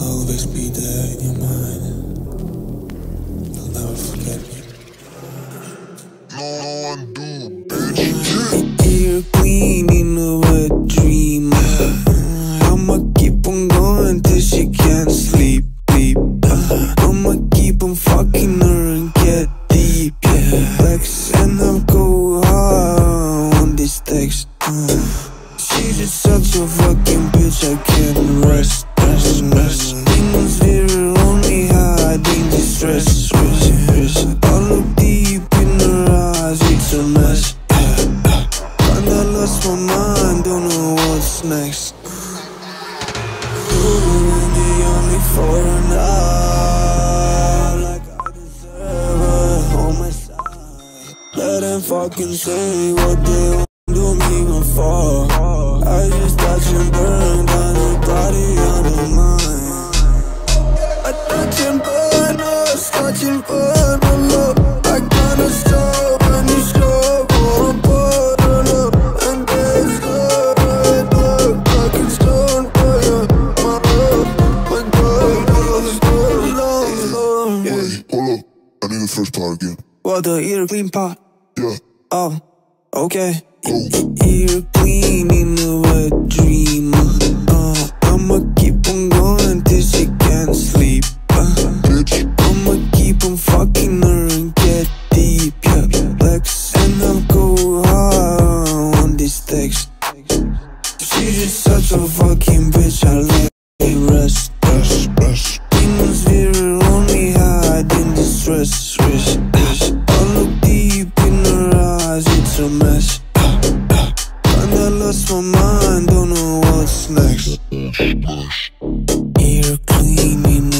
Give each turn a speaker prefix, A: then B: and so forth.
A: I'll always be there in your mind. You'll never forget me.
B: No one do, bitch.
C: Queen of a dream. I'ma keep on going till she can't sleep. I'ma keep on fucking her and get deep. Yeah. Flex and I'll go hard on this text. She's just such a fucking bitch. I can't rest, lost my mind, don't know what's next. You're the only foreign eye, like I deserve my side. Let them fucking say what they want to me before. I just touch and burn down your body on my mind. I touch and burn us, touch and burn I need the first part again. Well, the ear clean part? Yeah. Oh, okay. Go. Ear clean in a dream. Uh, uh, I'ma keep on going till she can't sleep. Uh, Bitch. I'ma keep on fucking her and
B: get deep. Yeah, flex. And I'll go hard on
C: this text. She's just such
B: a
C: fucking bitch,
B: I
C: let it rest. a mess. Kinda lost my mind, don't know what's next. You're cleaning